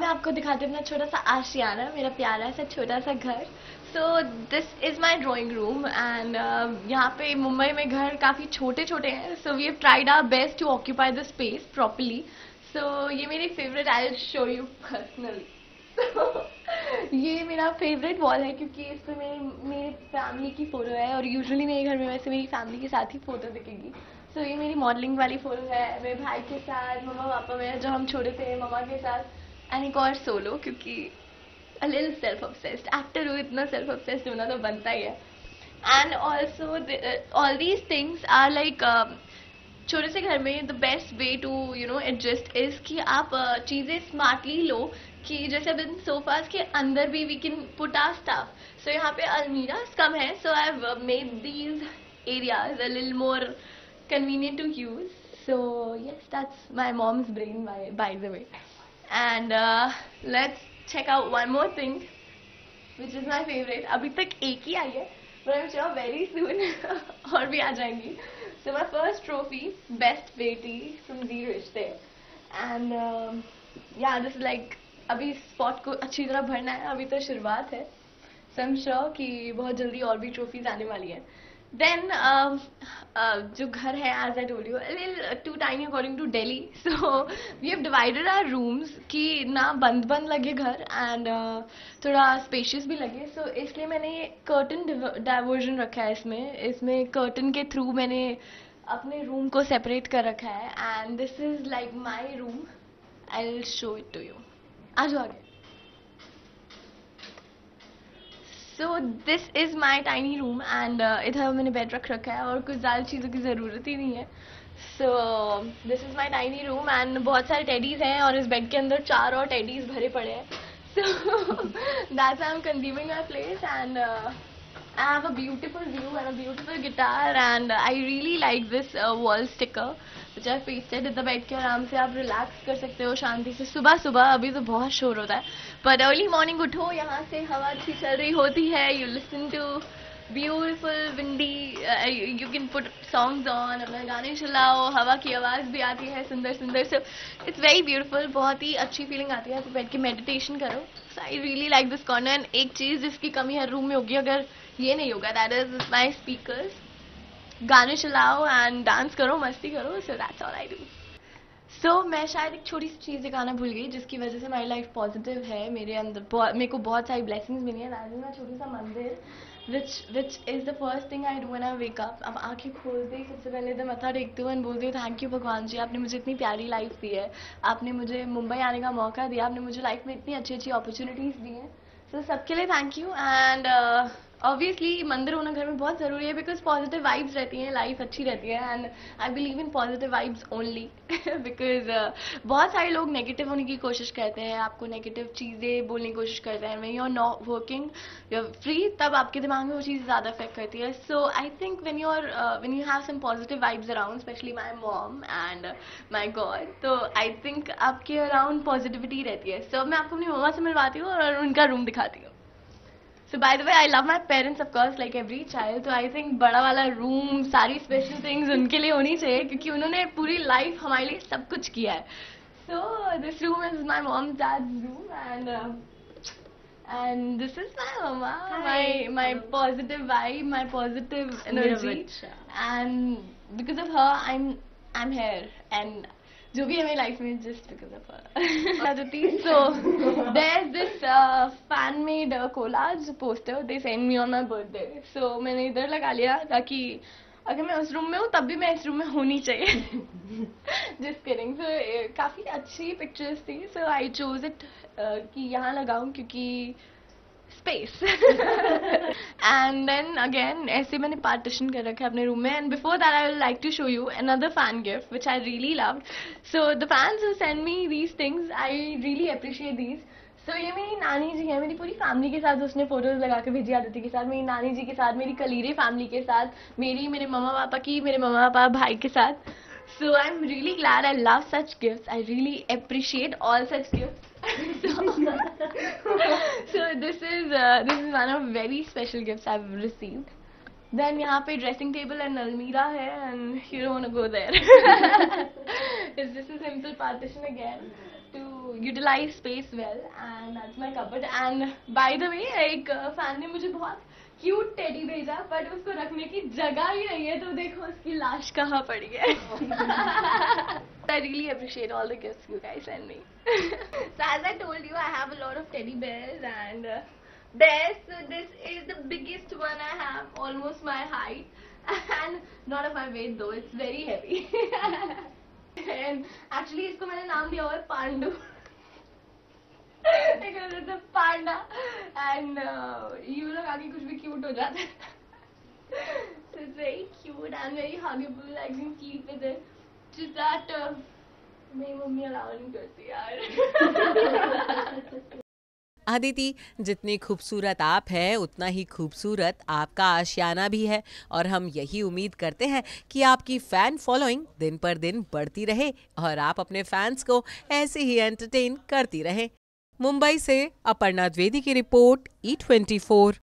मैं आपको दिखाती हूँ अपना छोटा सा आशियाना मेरा प्यारा सा छोटा सा घर so this is my drawing room and यहाँ पे मुंबई में घर काफ़ी छोटे छोटे हैं so we have tried our best to occupy the space properly so ये मेरी favourite I show you personally ये मेरा फेवरेट वॉल है क्योंकि इस पर मेरी मेरी फैमिली की फ़ोटो है और यूजुअली मेरे घर में वैसे मेरी फैमिली के साथ ही फ़ोटो दिखेगी। सो so, ये मेरी मॉडलिंग वाली फ़ोटो है मेरे भाई के साथ मम्मा पापा मेरे जो हम छोटे थे मम्मा के साथ। एंड एक और सोलो क्योंकि a little self obsessed actor हो इतना सेल्फ ऑब्सेस्ड होना तो बनता ही है. And also all these things are like छोटे से घर में the best way to you know adjust is कि आप uh, चीज़ें स्मार्टली लो कि जैसे अब इन सोफाज के अंदर भी we can put our stuff so यहाँ पे अलमीरा कम है so I have made these areas a lil more convenient to use. So yes that's my mom's brain by the the uh, let's check out one more thing which is my favorite अभी तक एक ही आई है but I'm sure very soon और भी आ जाएँगी so my first trophy best बेटी from the रिश्ते um, yeah this is like अभी स्पॉट को अच्छी तरह भरना है अभी तो शुरुआत है so I'm sure कि बहुत जल्दी और भी ट्रॉफीज आने वाली है देन uh, uh, जो घर है as I told you too tiny according to daily so we have divided our rooms कि ना बंद बंद लगे घर एंड uh, थोड़ा स्पेशियस भी लगे. So, इसलिए मैंने कर्टन डाइवर्जन रखा है इसमें. इसमें कर्टन के थ्रू मैंने अपने रूम को सेपरेट कर रखा है. This is like my room I will show it to you आ जाओ आगे. So this is my tiny room and इधर मैंने बेड रख रखा है और कुछ ज़्यादा चीज़ों की ज़रूरत ही नहीं है। So this is my tiny room and बहुत सारे टेडीज़ हैं और इस बेड के अंदर चार और टेडीज़ भरे पड़े हैं। So that's I am consuming my place and I have a beautiful view and a beautiful guitar and I really like this uh, wall sticker. Which I pasted इधर बैठ के आराम से आप रिलैक्स कर सकते हो शांति से। सुबह सुबह अभी तो बहुत शोर होता है। पर अर्ली मॉर्निंग उठो, यहाँ से हवा अच्छी चल रही होती है। You listen to beautiful windy you can put songs on अपना गाने चलाओ, हवा की आवाज़ भी आती है सुंदर सुंदर। सो इट्स वेरी ब्यूटिफुल बहुत ही अच्छी फीलिंग आती है। तो बैठ के मेडिटेशन करो। So I really like this corner एक चीज़ जिसकी कमी हर रूम में होगी, अगर ये नहीं होगा दैट इज़ माई स्पीकर्स गाने चलाओ एंड डांस करो मस्ती करो so that's all I do so मैं शायद एक छोटी सी चीज़ दिखाना भूल गई जिसकी वजह से मेरी लाइफ पॉजिटिव है मेरे अंदर मेरे को बहुत सारी ब्लेसिंग्स मिली है दैट माई छोटी सा मंदिर which which is the first thing I do when I wake up अब आँखें खोलते ही सबसे पहले तो मथा टेकती हूँ एंड बोलती हूँ थैंक यू भगवान जी आपने मुझे इतनी प्यारी लाइफ दी है। आपने मुझे मुंबई आने का मौका दिया आपने मुझे लाइफ में इतनी अच्छी अच्छी अपॉर्चुनिटीज़ दी हैं। सो so, सबके लिए थैंक यू एंड ऑब्वियसली मंदिर होना घर में बहुत ज़रूरी है बिकॉज़ पॉजिटिव वाइब्स रहती हैं लाइफ अच्छी रहती है and I believe in positive vibes only because बहुत सारे लोग नेगेटिव होने की कोशिश करते हैं आपको नेगेटिव चीज़ें बोलने की कोशिश करते हैं when you are not working you are free तब आपके दिमाग में वो चीज़ ज़्यादा अफेक्ट करती है. So I think when you are when you have some positive vibes around specially my mom and my god तो आई थिंक आपके अराउंड पॉजिटिविटी रहती है. सो so, मैं आपको अपनी मम्मा से मिलवाती हूँ और उनका रूम दिखाती हूँ. So by the way I love my parents of course like every child तो आई थिंक बड़ा वाला रूम सारी स्पेशल थिंग्स उनके लिए होनी चाहिए क्योंकि उन्होंने पूरी लाइफ हमारे लिए सब कुछ किया है। So this room is my mom that room and and this is my mama Hi. my my positive vibe my positive energy. and because of her i'm i'm here and जो भी है मेरी लाइफ में just because of Aditi so there this fan made collage poster they send me on my birthday so मैंने इधर लगा लिया ताकि अगर मैं उस रूम में हूँ तब भी मैं इस रूम में होनी चाहिए। जिस करेंगे सो काफ़ी अच्छी पिक्चर्स थी। सो आई चोज इट कि यहाँ लगाऊँ क्योंकि स्पेस एंड देन अगेन ऐसे मैंने पार्टीशन कर रखा है अपने रूम में. And before that I like to show you another fan gift which I really love so the fans send me these things I really appreciate these so ये मेरी नानी जी है. मेरी पूरी फैमिली के साथ उसने फ़ोटोज़ लगा के भेजी आदित्य के साथ. मेरी नानी जी के साथ मेरी कलीरे फैमिली के साथ मेरी मेरे मम्मा पापा की मेरे मम्मा पापा भाई के साथ. So i'm really glad i love such gifts i really appreciate all such gifts so, so this is uh, this is one of very special gifts i've received then यहाँ पे dressing table and almira hai and you don't want to go there is this a simple partition again to utilize space well and that's my cupboard and by the way एक fan ने मुझे बहुत cute teddy भेजा but उसको रखने की जगह ही नहीं है तो देखो उसकी लाश कहाँ पड़ी है I really appreciate all the gifts you guys send me. so as I told you, I have a lot of teddy bears and uh, bears. So this is the biggest one I have, almost my height, and not of my weight though. It's very heavy. and actually इसको मैंने नाम दिया हुआ है Pandu. A panda and uh, you लोग आगे कुछ भी cute हो जाता है. so it's very cute and very huggable. I can sleep with it. Just that uh, मेरी मम्मी अलाउ नहीं करती यार. अदिति जितनी खूबसूरत आप है उतना ही खूबसूरत आपका आशियाना भी है और हम यही उम्मीद करते हैं कि आपकी फ़ैन फॉलोइंग दिन पर दिन बढ़ती रहे और आप अपने फैंस को ऐसे ही एंटरटेन करती रहें मुंबई से अपर्णा द्विवेदी की रिपोर्ट ई ट्वेंटी फोर